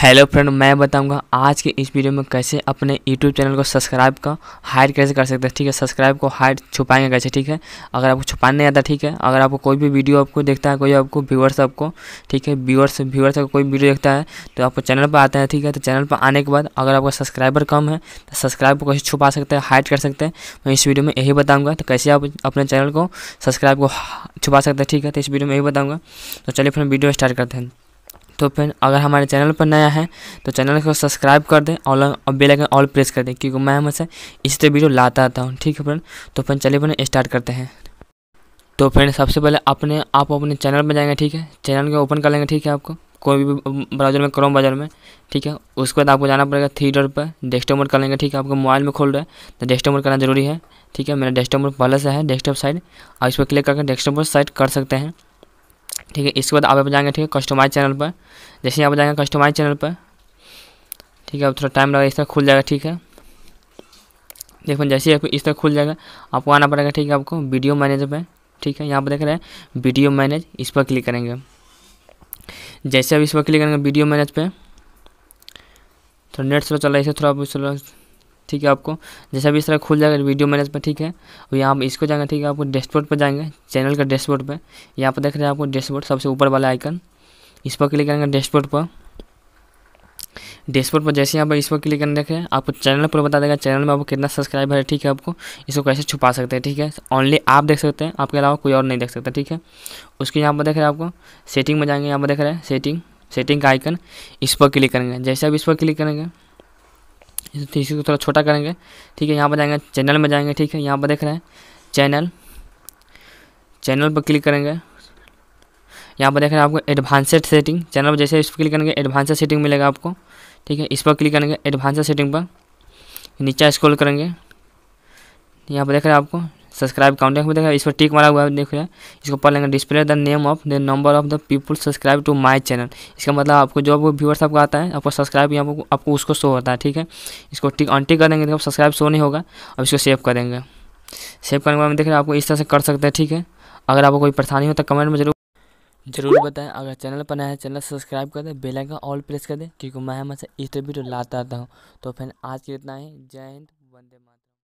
Hello friend मैं बताऊँगा आज के इस वीडियो में कैसे अपने यूट्यूब चैनल को सब्सक्राइब का हाइड कैसे कर सकते हैं। ठीक है सब्सक्राइब को हाइड छुपाएँगे कैसे? ठीक है? अगर आपको छुपाने नहीं आता, ठीक है? अगर आपको कोई भी वीडियो आपको देखता है, कोई आपको व्यूअर्स आपको, ठीक है? व्यूअर्स व्यूअर्स का कोई वीडियो देखता है तो आपको चैनल पर आता है, ठीक है? तो चैनल पर आने के बाद अगर आपका सब्सक्राइबर कम है तो सब्सक्राइब को कैसे छुपा सकते हैं हाइड कर सकते हैं? मैं इस वीडियो में यही बताऊँगा तो कैसे आप अपने चैनल को सब्सक्राइब को छुपा सकते हैं, ठीक है? तो इस वीडियो में यही बताऊँगा। तो चलिए फ्रेंड वीडियो स्टार्ट करते हैं। तो फ्रेंड अगर हमारे चैनल पर नया है तो चैनल को सब्सक्राइब कर दें और बेल आइकन ऑल प्रेस कर दें, क्योंकि मैं हमेशा इस तरह वीडियो लाता आता हूँ, ठीक है फ्रेंड? तो फ्रेंड चलिए फ्रेंड, स्टार्ट करते हैं। तो फ्रेंड, सबसे पहले अपने, आप अपने चैनल पर जाएँगे, ठीक है? चैनल को ओपन कर लेंगे, ठीक है आपको? कोई भी ब्राउज़र में, क्रोम ब्राउज़र में, ठीक है? उसके बाद आपको जाना पड़ेगा थ्री डॉट पर, डेस्कटॉप मोड कर लेंगे, ठीक है? आपको मोबाइल में खोल रहा है तो डेस्कटॉप मोड करना ज़रूरी है, ठीक है? मेरा डेस्कटॉप मोड पहले से है, डेस्कटॉप साइड, और इस पर क्लिक करके डेस्कटॉप पर साइड कर सकते हैं। ठीक है, इसके बाद आप जाएँगे, ठीक है कस्टमाइज चैनल पर। जैसे आप जाएँगे कस्टमाइज चैनल पर, ठीक है, अब थोड़ा टाइम लगेगा, इस तरह खुल जाएगा, ठीक है। देखो, जैसे ही इस तरह खुल जाएगा, आपको आना पड़ेगा, ठीक है, आपको वीडियो मैनेजर पर ठीक है, यहाँ पर देख रहे हैं वीडियो मैनेज इस पर क्लिक करेंगे। जैसे आप इस पर क्लिक करेंगे वीडियो मैनेज पर थोड़ा नेट स्लो चल रहा है, इसे थोड़ा स्लो ठीक है आपको? जैसे अभी इस तरह खुल जाएगा वीडियो मैनेज पर, ठीक है? और यहाँ पर इसको जाएँगे, ठीक है, आपको डैशबोर्ड पर जाएँगे चैनल का डैशबोर्ड पर यहाँ पर देख रहे हैं आपको डैशबोर्ड सबसे ऊपर वाला आइकन इस पर क्लिक करेंगे डैशबोर्ड पर। डैशबोर्ड पर जैसे यहाँ पर इस पर क्लिक करने देखें, आपको चैनल पर बता देगा चैनल में आपको कितना सब्सक्राइबर है, ठीक है आपको? इसको कैसे छुपा सकते हैं, ठीक है? ओनली आप देख सकते हैं, आपके अलावा कोई और नहीं देख सकता, ठीक है? उसके यहाँ पर देख रहे हैं आपको सेटिंग में जाएँगे, यहाँ पर देख रहे हैं सेटिंग सेटिंग का आइकन इस पर क्लिक करेंगे। जैसे आप इस पर क्लिक करेंगे इसी को थोड़ा छोटा करेंगे। ठीक है, यहाँ पर जाएँगे, चैनल में जाएँगे, ठीक है, यहाँ पर देख रहे हैं। चैनल चैनल पर क्लिक करेंगे। यहाँ पर देख रहे हैं आपको एडवांसेड सेटिंग चैनल पर जैसे इस पर क्लिक करेंगे एडवांसेड सेटिंग मिलेगा आपको। ठीक है, इस पर क्लिक करेंगे एडवांसेड सेटिंग पर। नीचे स्क्रॉल करेंगे। यहाँ पर देख रहे हैं आपको सब्सक्राइब काउंटिंग में देखा इस पर टिक मारा हुआ है, देख रहे हैं इसको पढ़ लेंगे display the name of the number of the people subscribe to my channel इसका मतलब आपको जो आपको व्यूअर्स आपको आता है, आपको सब्सक्राइब यहाँ आपको आपको उसको शो होता है, ठीक है? इसको टिक ऑन टिक कर देंगे तो सब्सक्राइब शो नहीं होगा, अब इसको सेव कर देंगे। सेव करने के बाद देख रहे हैं आपको इस तरह से कर सकते हैं, ठीक है? अगर आपको कोई परेशानी हो तो कमेंट में ज़रूर ज़रूर बताएँ। अगर चैनल पर नया है चैनल सब्सक्राइब कर दें बेल आइकन ऑल प्रेस कर दें, क्योंकि मैं हमेशा इस वीडियो लाता आता हूँ। तो फिर आज के इतना ही। जय हिंद, वंदे मातरम।